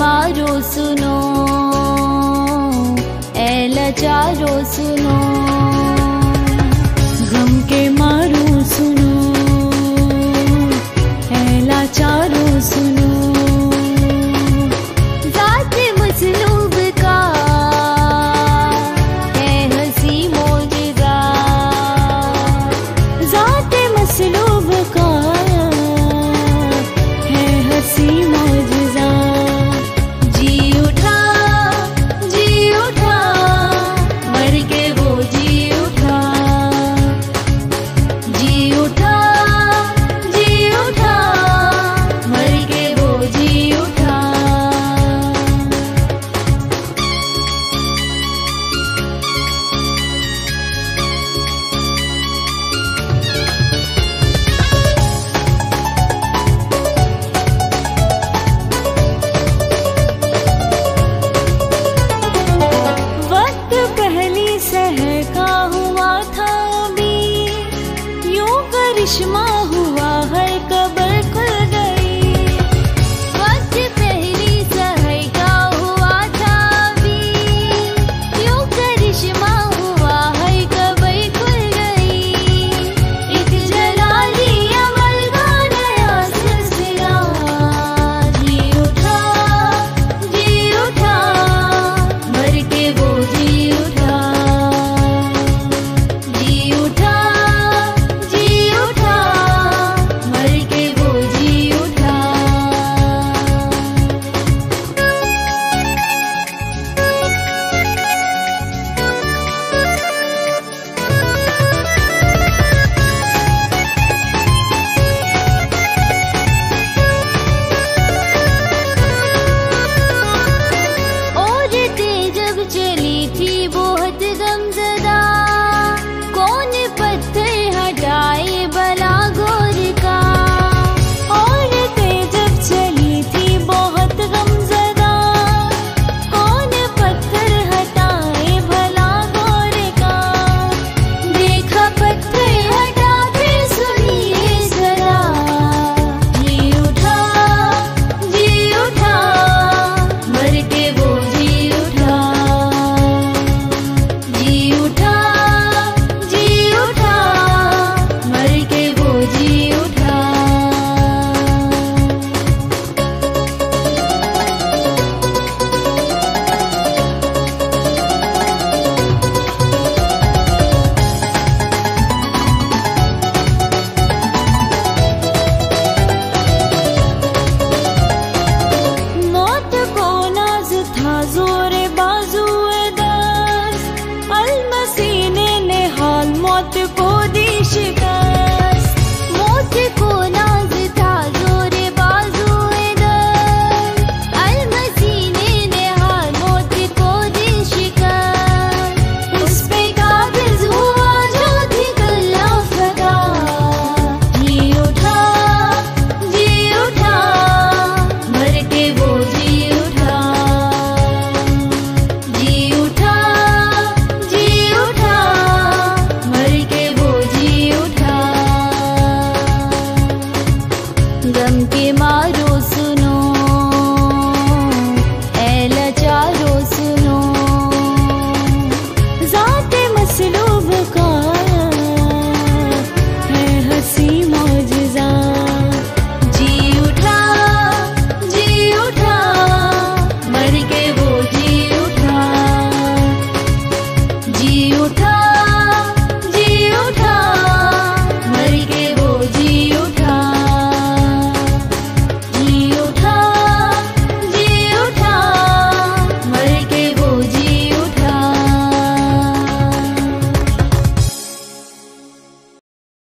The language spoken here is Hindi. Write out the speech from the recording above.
मारो सुनो ए लचारो सुनो। गम के मारो thần kia mới